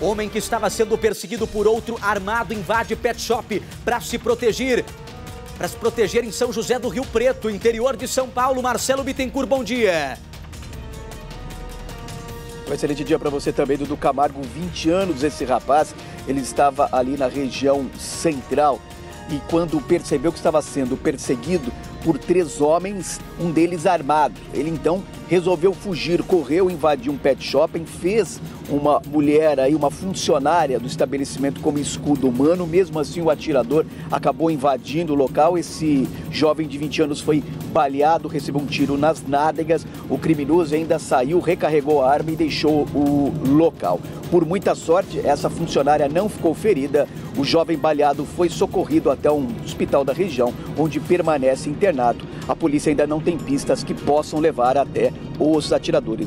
Homem que estava sendo perseguido por outro armado invade pet shop para se proteger. Para se proteger em São José do Rio Preto, interior de São Paulo. Marcelo Bittencourt, bom dia. Um excelente dia para você também, Dudu Camargo. 20 anos esse rapaz. Ele estava ali na região central e quando percebeu que estava sendo perseguido por três homens, um deles armado. Ele então resolveu fugir, correu, invadiu um pet shopping, fez uma mulher aí, uma funcionária do estabelecimento como escudo humano. Mesmo assim, o atirador acabou invadindo o local. Esse jovem de 20 anos foi baleado, recebeu um tiro nas nádegas. O criminoso ainda saiu, recarregou a arma e deixou o local. Por muita sorte, essa funcionária não ficou ferida. O jovem baleado foi socorrido até um hospital da região, onde permanece internado. A polícia ainda não tem pistas que possam levar até os atiradores.